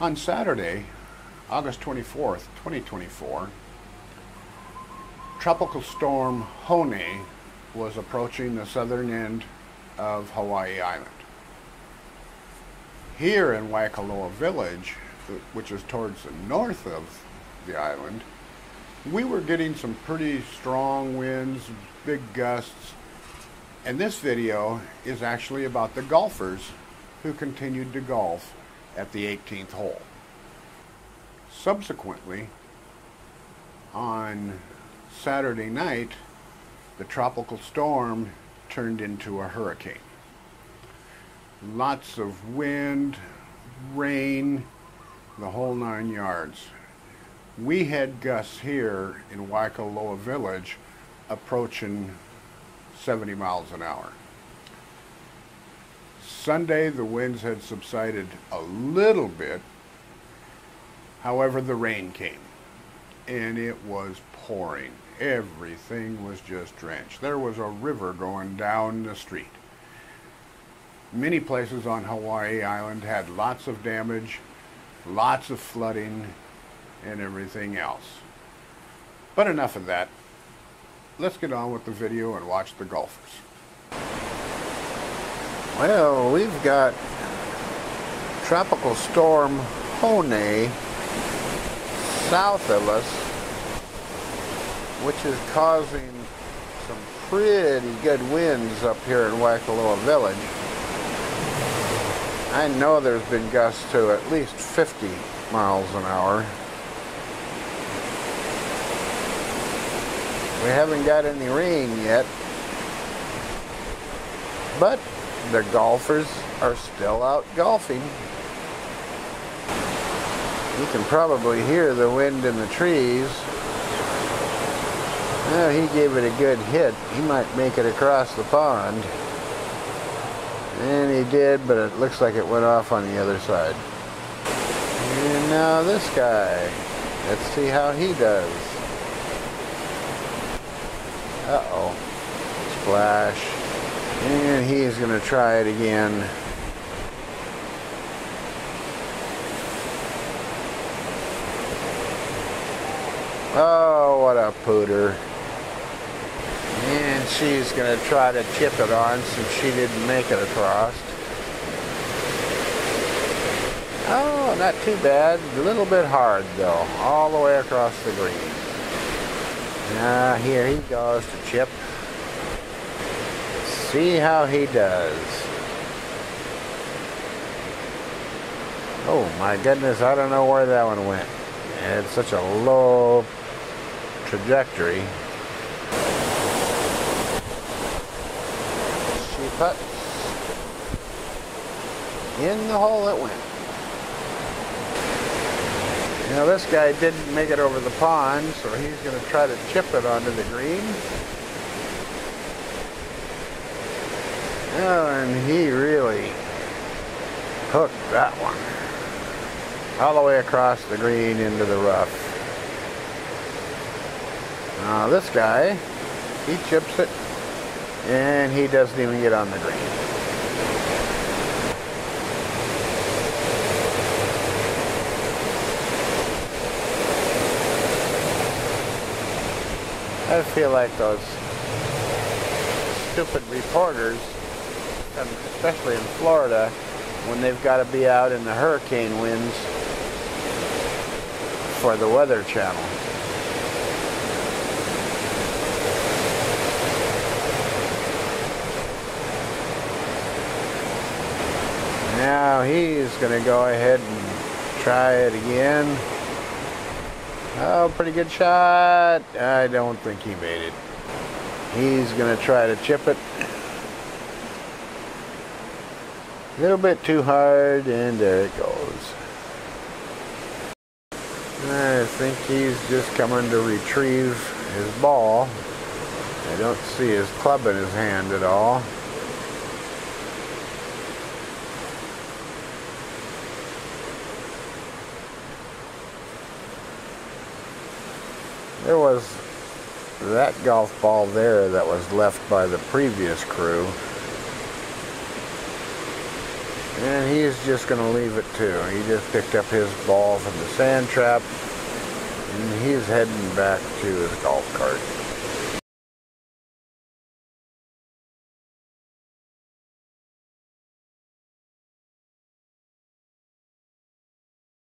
On Saturday, August 24th, 2024, Tropical Storm Hone was approaching the southern end of Hawaii Island. Here in Waikoloa Village, which is towards the north of the island, we were getting some pretty strong winds, big gusts, and this video is actually about the golfers who continued to golf at the 18th hole. Subsequently, on Saturday night, the tropical storm turned into a hurricane. Lots of wind, rain, the whole nine yards. We had gusts here in Waikoloa Village approaching 70 miles an hour. Sunday, the winds had subsided a little bit. However, the rain came and it was pouring. Everything was just drenched. There was a river going down the street. Many places on Hawaii Island had lots of damage, lots of flooding, and everything else. But enough of that. Let's get on with the video and watch the golfers. Well, we've got Tropical Storm Hone south of us, which is causing some pretty good winds up here in Waikoloa Village. I know there's been gusts to at least 50 miles an hour. We haven't got any rain yet, but the golfers are still out golfing. You can probably hear the wind in the trees. Well, he gave it a good hit. He might make it across the pond. And he did, but it looks like it went off on the other side. And now this guy. Let's see how he does. Uh-oh. Splash. And he's going to try it again. Oh, what a pooter. And she's going to try to chip it on since she didn't make it across. Oh, not too bad. A little bit hard, though. All the way across the green. Now, here he goes to chip. See how he does. Oh, my goodness. I don't know where that one went. It's such a low trajectory. She put in the hole it went. Now this guy didn't make it over the pond, so he's going to try to chip it onto the green. Oh, and he really hooked that one. All the way across the green into the rough. Now this guy, he chips it, and he doesn't even get on the green. I feel like those stupid reporters, especially in Florida, when they've got to be out in the hurricane winds for the Weather Channel. Now he's going to go ahead and try it again. Oh, pretty good shot. I don't think he made it. He's going to try to chip it. A little bit too hard, and there it goes. I think he's just coming to retrieve his ball. I don't see his club in his hand at all. There was that golf ball there that was left by the previous crew. And he's just going to leave it too. He just picked up his ball from the sand trap and he's heading back to his golf cart.